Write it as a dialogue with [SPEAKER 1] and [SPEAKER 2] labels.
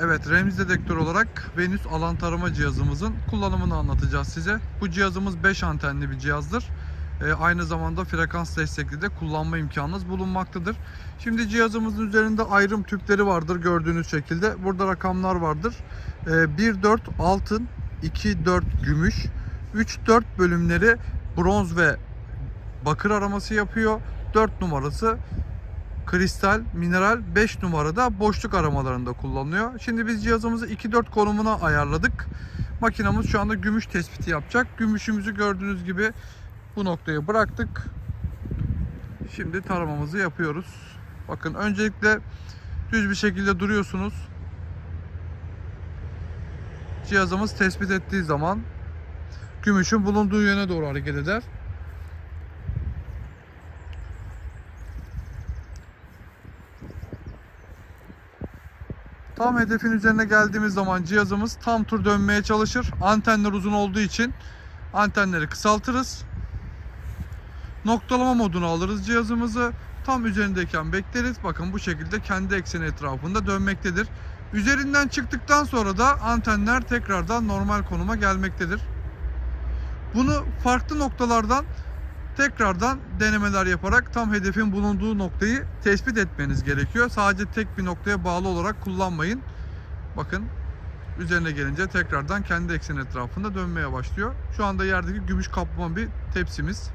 [SPEAKER 1] Evet, remz dedektör olarak Venüs alan tarama cihazımızın kullanımını anlatacağız size. Bu cihazımız 5 antenli bir cihazdır. Ee, aynı zamanda frekans destekli de kullanma imkanınız bulunmaktadır. Şimdi cihazımızın üzerinde ayrım tüpleri vardır gördüğünüz şekilde. Burada rakamlar vardır. Ee, 1-4 altın, 2-4 gümüş, 3-4 bölümleri bronz ve bakır araması yapıyor. 4 numarası kristal, mineral 5 numarada boşluk aramalarında kullanılıyor. Şimdi biz cihazımızı 2-4 konumuna ayarladık. Makinamız şu anda gümüş tespiti yapacak. Gümüşümüzü gördüğünüz gibi bu noktaya bıraktık. Şimdi taramamızı yapıyoruz. Bakın öncelikle düz bir şekilde duruyorsunuz. Cihazımız tespit ettiği zaman gümüşün bulunduğu yöne doğru hareket eder. Tam hedefin üzerine geldiğimiz zaman cihazımız tam tur dönmeye çalışır. Antenler uzun olduğu için antenleri kısaltırız. Noktalama modunu alırız cihazımızı. Tam üzerindeyken bekleriz. Bakın bu şekilde kendi ekseni etrafında dönmektedir. Üzerinden çıktıktan sonra da antenler tekrardan normal konuma gelmektedir. Bunu farklı noktalardan tekrardan denemeler yaparak tam hedefin bulunduğu noktayı tespit etmeniz gerekiyor. Sadece tek bir noktaya bağlı olarak kullanmayın. Bakın üzerine gelince tekrardan kendi ekseni etrafında dönmeye başlıyor. Şu anda yerdeki gümüş kaplama bir tepsimiz.